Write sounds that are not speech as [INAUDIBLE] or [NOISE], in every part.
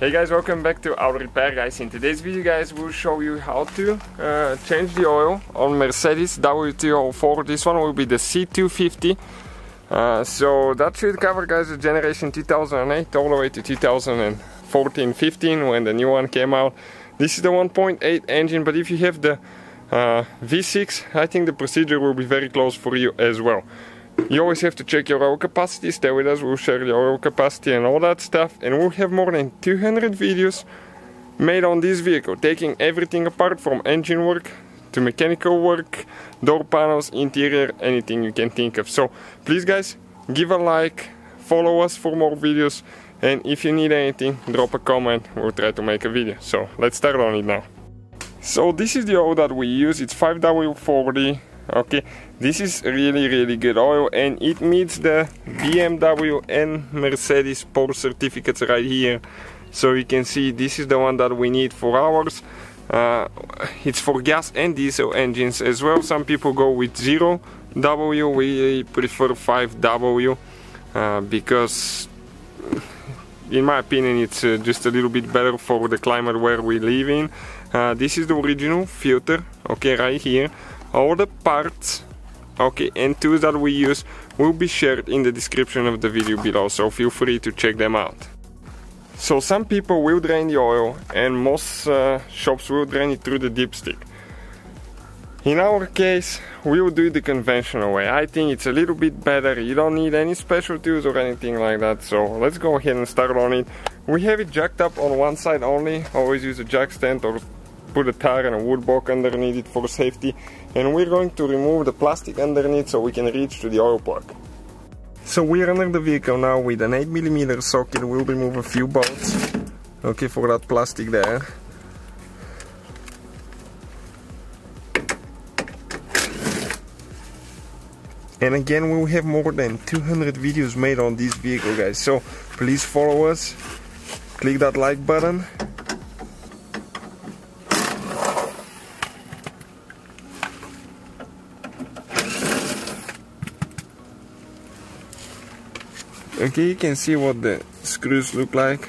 Hey guys, welcome back to Auto Repair Guys. In today's video guys, we'll show you how to uh, change the oil on Mercedes W204. This one will be the C250. Uh, so that should cover guys the generation 2008 all the way to 2014-15 when the new one came out. This is the 1.8 engine, but if you have the uh, V6, I think the procedure will be very close for you as well. You always have to check your oil capacity, stay with us, we'll share the oil capacity and all that stuff and we'll have more than 200 videos made on this vehicle, taking everything apart from engine work to mechanical work, door panels, interior, anything you can think of. So please guys, give a like, follow us for more videos and if you need anything, drop a comment, we'll try to make a video. So let's start on it now. So this is the oil that we use, it's 5W40 okay this is really really good oil and it meets the BMW and Mercedes Porsche certificates right here. So you can see this is the one that we need for ours. Uh, it's for gas and diesel engines as well. Some people go with 0 W we prefer 5W uh, because in my opinion it's uh, just a little bit better for the climate where we live in. Uh, this is the original filter okay right here all the parts okay and tools that we use will be shared in the description of the video below so feel free to check them out. So some people will drain the oil and most uh, shops will drain it through the dipstick. In our case we will do it the conventional way. I think it's a little bit better. You don't need any special tools or anything like that so let's go ahead and start on it. We have it jacked up on one side only. Always use a jack stand or put a tire and a wood block underneath it for safety and we're going to remove the plastic underneath so we can reach to the oil plug. So we're under the vehicle now with an 8mm socket, we'll remove a few bolts okay for that plastic there. And again we'll have more than 200 videos made on this vehicle guys so please follow us, click that like button okay you can see what the screws look like.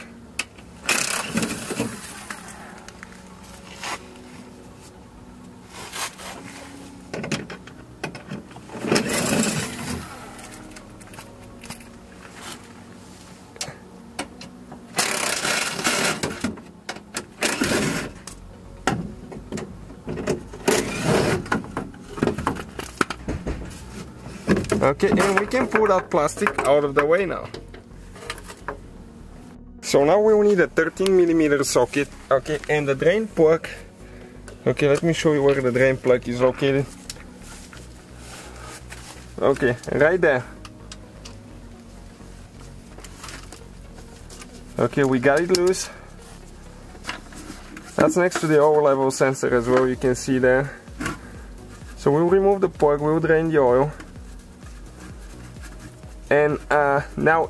Okay, and can pull that plastic out of the way now. So now we will need a 13 millimeter socket, okay, and the drain plug. Okay, let me show you where the drain plug is located. Okay, right there. Okay, we got it loose. That's next to the oil level sensor as well, you can see there. So we'll remove the plug, we'll drain the oil and uh, now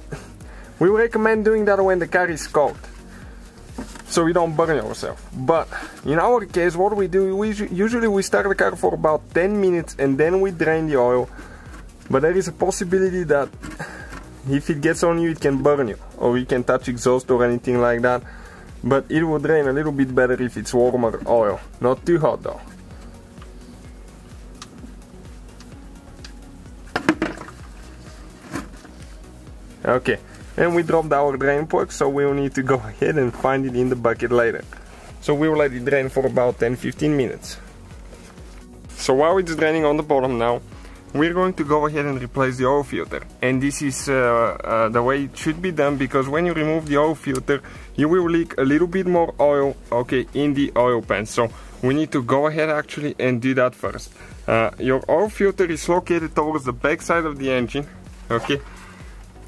we recommend doing that when the car is cold. So we don't burn yourself but in our case what we do we usually we start the car for about 10 minutes and then we drain the oil. But there is a possibility that if it gets on you it can burn you or you can touch exhaust or anything like that. But it will drain a little bit better if it's warmer oil. Not too hot though Okay, and we dropped our drain plug, so we'll need to go [LAUGHS] ahead and find it in the bucket later. So we will let it drain for about 10-15 minutes. So while it's draining on the bottom now, we're going to go ahead and replace the oil filter. And this is uh, uh, the way it should be done because when you remove the oil filter, you will leak a little bit more oil, okay, in the oil pan. So we need to go ahead actually and do that first. Uh, your oil filter is located towards the back side of the engine, okay,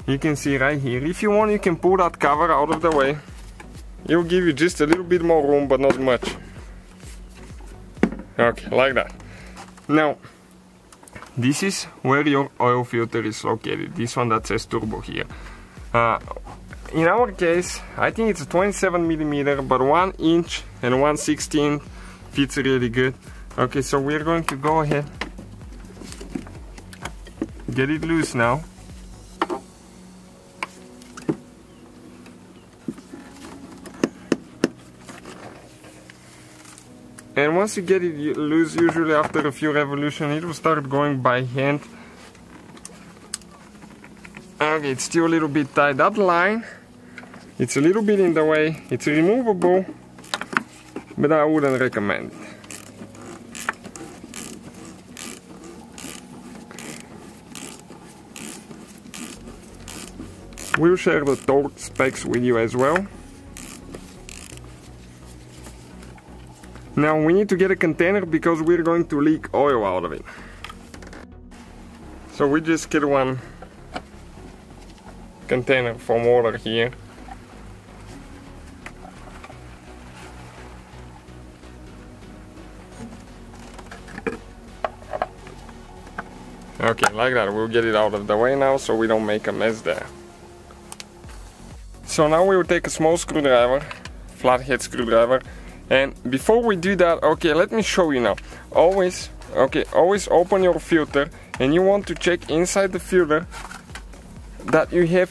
you can see right here. If you want you can pull that cover out of the way. It will give you just a little bit more room but not much. Okay like that. Now this is where your oil filter is located. This one that says turbo here. Uh, in our case I think it's a 27 millimeter but 1 inch and 1 16 fits really good. Okay so we're going to go ahead get it loose now and once you get it loose usually after a few revolutions it will start going by hand. Okay it's still a little bit tight. That line it's a little bit in the way. It's removable but I wouldn't recommend. It We'll share the torque specs with you as well. Now we need to get a container because we're going to leak oil out of it. So we just get one container from water here. Okay, like that. We'll get it out of the way now so we don't make a mess there. So now we will take a small screwdriver, flathead screwdriver, and before we do that, okay, let me show you now. Always, okay, always open your filter and you want to check inside the filter that you have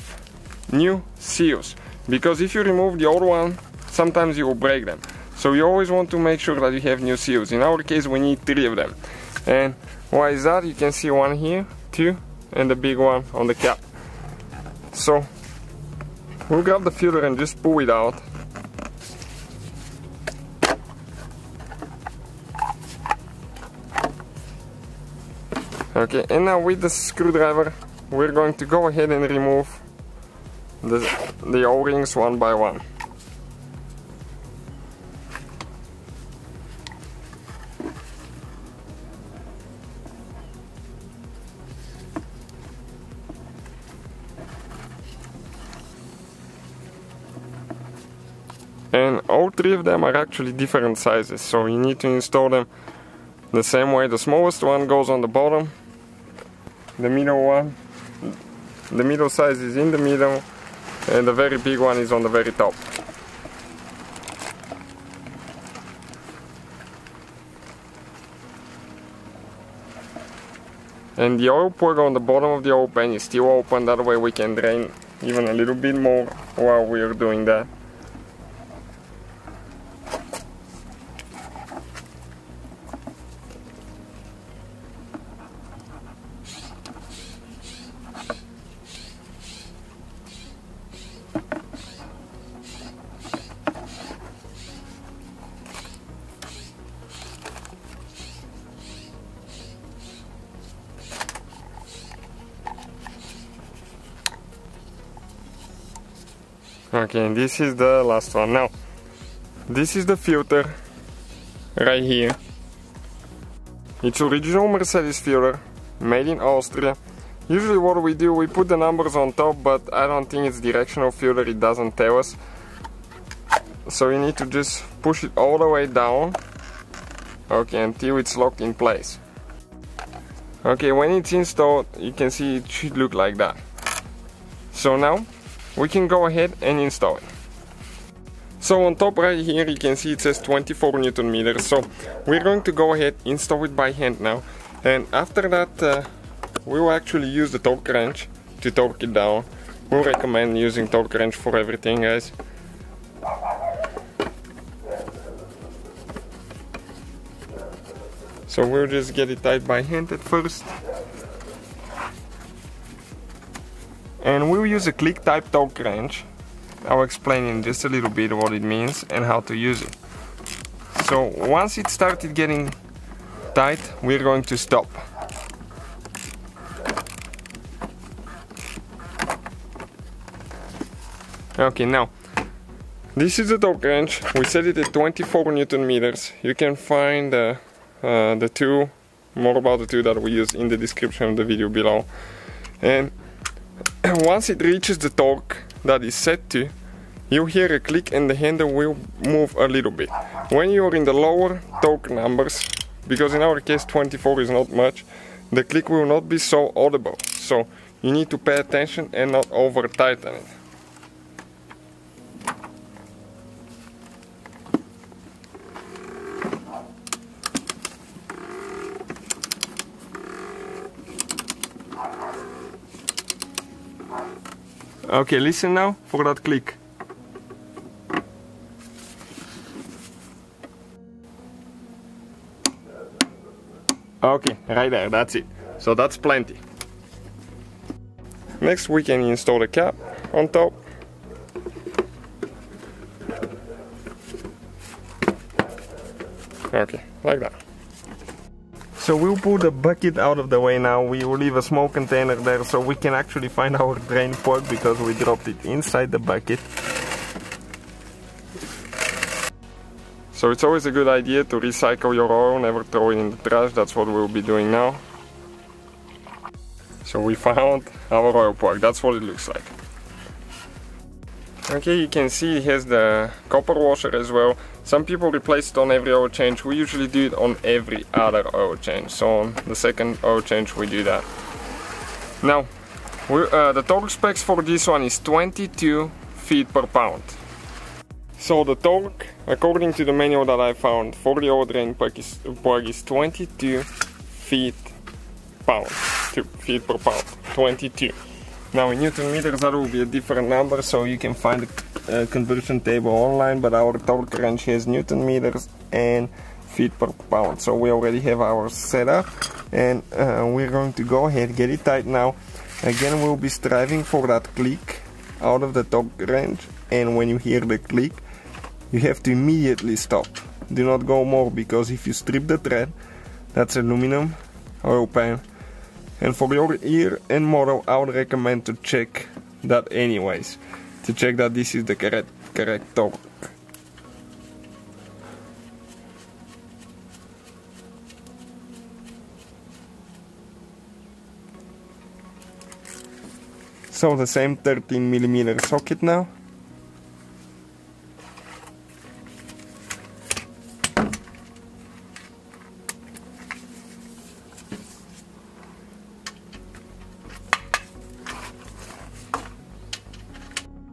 new seals. Because if you remove the old one, sometimes you will break them. So you always want to make sure that you have new seals. In our case, we need three of them. And why is that? You can see one here, two, and the big one on the cap. So We'll grab the filter and just pull it out. Okay, and now with the screwdriver, we're going to go ahead and remove the, the O-rings one by one. and all three of them are actually different sizes so you need to install them the same way the smallest one goes on the bottom the middle one the middle size is in the middle and the very big one is on the very top. And the oil plug on the bottom of the oil pan is still open that way we can drain even a little bit more while we are doing that okay this is the last one. Now this is the filter right here. It's original Mercedes filter made in Austria. Usually what we do we put the numbers on top but I don't think it's directional filter it doesn't tell us. So you need to just push it all the way down. Okay until it's locked in place. Okay when it's installed you can see it should look like that. So now we can go ahead and install it. So on top right here you can see it says 24 Newton meters. So we're going to go ahead install it by hand now. And after that uh, we will actually use the torque wrench to torque it down. We recommend using torque wrench for everything guys. So we'll just get it tight by hand at first. And we'll use a click type torque wrench I'll explain in just a little bit what it means and how to use it. So once it started getting tight we're going to stop. Okay now this is the torque wrench we set it at 24 newton meters. You can find uh, uh, the two more about the two that we use in the description of the video below. And once it reaches the torque that is set to, you hear a click and the handle will move a little bit. When you're in the lower torque numbers, because in our case 24 is not much, the click will not be so audible. So you need to pay attention and not over tighten it. Okay, listen now for that click. Okay, right there, that's it. So that's plenty. Next we can install the cap on top. Okay, like that. So we'll put the bucket out of the way now. We will leave a small container there so we can actually find our drain plug because we dropped it inside the bucket. So it's always a good idea to recycle your oil, never throw it in the trash. That's what we'll be doing now. So we found our oil plug. That's what it looks like. Okay, you can see it has the copper washer as well. Some people replace it on every oil change. We usually do it on every other oil change. So on the second oil change we do that. Now, uh, the torque specs for this one is 22 feet per pound. So the torque, according to the manual that I found for the oil drain plug is, plug is 22 feet pound, 2 feet per pound, 22. Now in Newton meters that will be a different number so you can find uh, conversion table online but our torque wrench has Newton meters and feet per pound. So we already have our setup and uh, we're going to go ahead get it tight now. Again we'll be striving for that click out of the torque wrench and when you hear the click you have to immediately stop. Do not go more because if you strip the thread that's aluminum oil pan. And for your year and model I would recommend to check that anyways to check that this is the correct correct torque so the same 13 millimeter socket now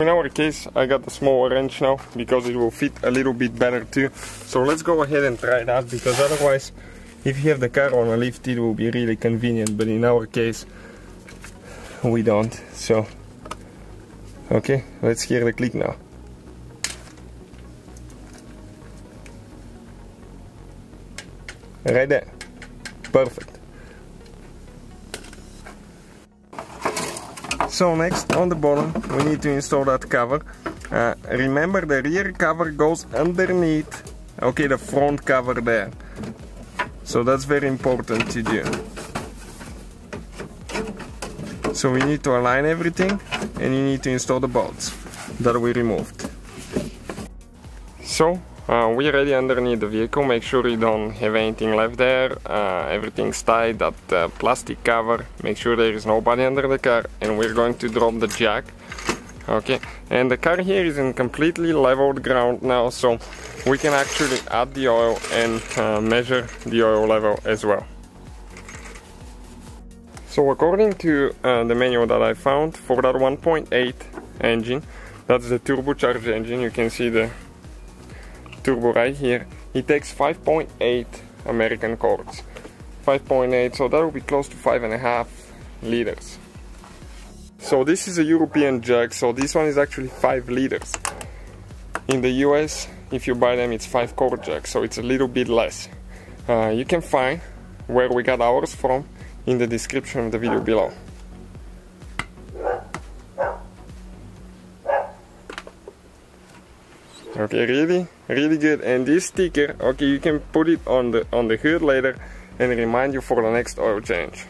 In our case, I got a smaller wrench now because it will fit a little bit better too. So let's go ahead and try that because otherwise, if you have the car on a lift, it will be really convenient. But in our case, we don't. So, okay, let's hear the click now. Right there. Perfect. So next on the bottom we need to install that cover. Uh, remember the rear cover goes underneath, okay, the front cover there. So that's very important to do. So we need to align everything and you need to install the bolts that we removed. So uh, we're ready underneath the vehicle, make sure you don't have anything left there, uh, everything's tied, that uh, plastic cover, make sure there is nobody under the car and we're going to drop the jack. Okay, and the car here is in completely leveled ground now, so we can actually add the oil and uh, measure the oil level as well. So according to uh, the manual that I found for that 1.8 engine, that's the turbocharged engine, you can see the turbo right here, it takes 5.8 American quarts. 5.8, so that will be close to 5.5 liters. So this is a European jug, so this one is actually 5 liters. In the US, if you buy them, it's 5 quart jug, so it's a little bit less. Uh, you can find where we got ours from in the description of the video below. Okay really really good. And this sticker okay you can put it on the on the hood later and remind you for the next oil change.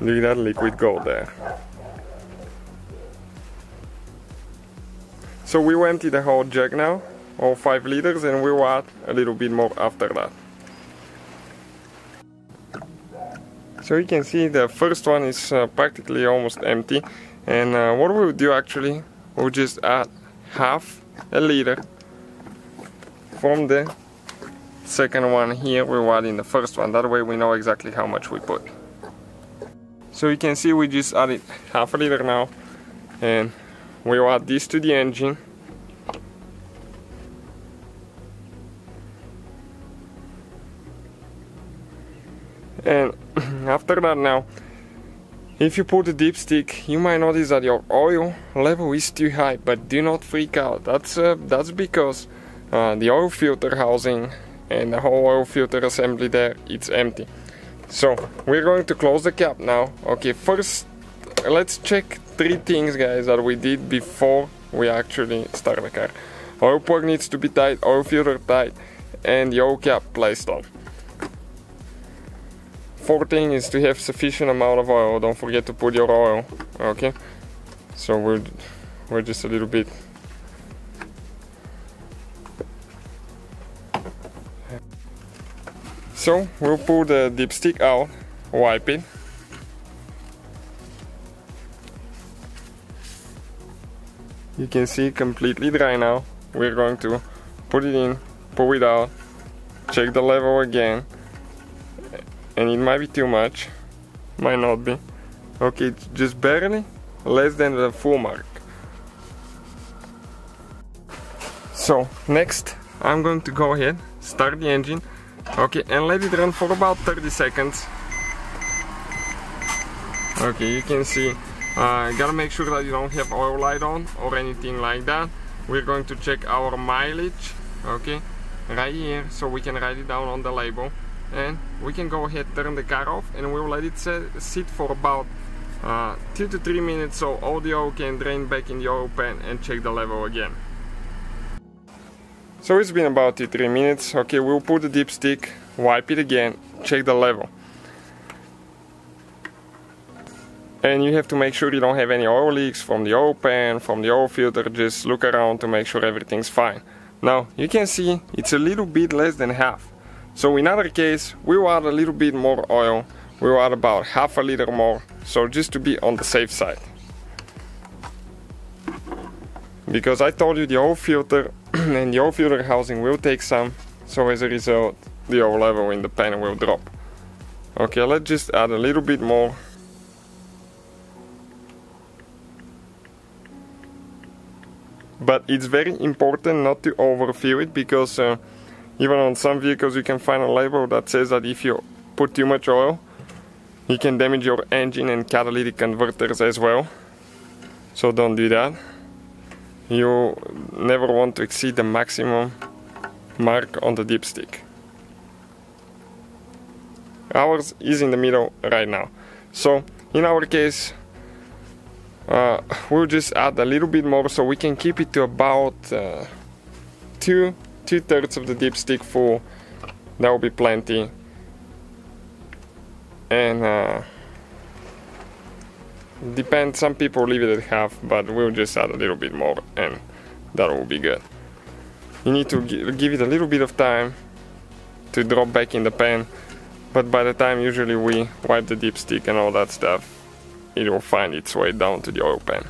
Look at that liquid gold there. So we will empty the whole jug now all 5 liters and we will add a little bit more after that. So you can see the first one is uh, practically almost empty and uh, what we'll do actually we'll just add half a liter from the second one here. We'll add in the first one. That way we know exactly how much we put. So you can see we just added half a liter now. And we'll add this to the engine. And [CLEARS THROAT] after that now if you put a dipstick, you might notice that your oil level is too high, but do not freak out. That's uh, that's because uh, the oil filter housing and the whole oil filter assembly there it's empty. So we're going to close the cap now. Okay first let's check three things guys that we did before we actually start the car. Oil plug needs to be tight oil filter tight and the oil cap placed on fourth thing is to have sufficient amount of oil don't forget to put your oil okay so we're we're just a little bit So we'll pull the dipstick out, wipe it. You can see completely dry now. We're going to put it in, pull it out, check the level again. And it might be too much, might not be. Okay, just barely less than the full mark. So next I'm going to go ahead, start the engine Okay, and let it run for about 30 seconds. Okay, you can see, uh, gotta make sure that you don't have oil light on or anything like that. We're going to check our mileage, okay, right here, so we can write it down on the label. And we can go ahead, turn the car off, and we'll let it sit for about uh, 2 to 3 minutes so all the oil can drain back in the oil pan and check the level again. So it's been about 2 3 minutes. Okay, we'll put the dipstick, wipe it again, check the level. And you have to make sure you don't have any oil leaks from the oil pan, from the oil filter, just look around to make sure everything's fine. Now, you can see it's a little bit less than half. So in other case, we will add a little bit more oil, we will add about half a liter more, so just to be on the safe side. Because I told you the oil filter [CLEARS THROAT] and the oil filter housing will take some, so as a result the oil level in the pan will drop. Okay, let's just add a little bit more. But it's very important not to overfill it because uh, even on some vehicles you can find a label that says that if you put too much oil you can damage your engine and catalytic converters as well. So don't do that you never want to exceed the maximum mark on the dipstick. Ours is in the middle right now. So in our case, uh, we'll just add a little bit more so we can keep it to about uh, two two thirds of the dipstick full. That will be plenty. And uh, Depends, some people leave it at half, but we'll just add a little bit more and that will be good. You need to give it a little bit of time to drop back in the pan, but by the time usually we wipe the dipstick and all that stuff, it will find its way down to the oil pan.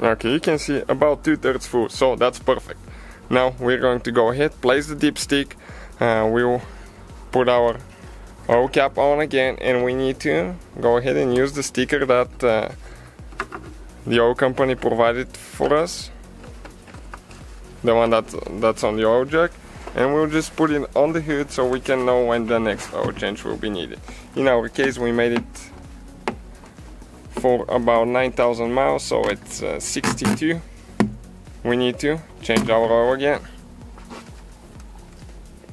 Okay, you can see about two thirds full, so that's perfect. Now we're going to go ahead, place the dipstick, uh, we'll put our oil cap on again and we need to go ahead and use the sticker that uh, the oil company provided for us the one that that's on the oil jack. and we'll just put it on the hood so we can know when the next oil change will be needed in our case we made it for about 9,000 miles so it's uh, 62 we need to change our oil again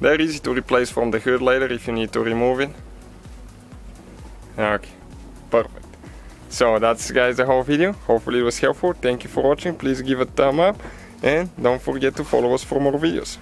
they're easy to replace from the hood later if you need to remove it. Okay, perfect. So that's guys the whole video. Hopefully it was helpful. Thank you for watching. Please give a thumb up and don't forget to follow us for more videos.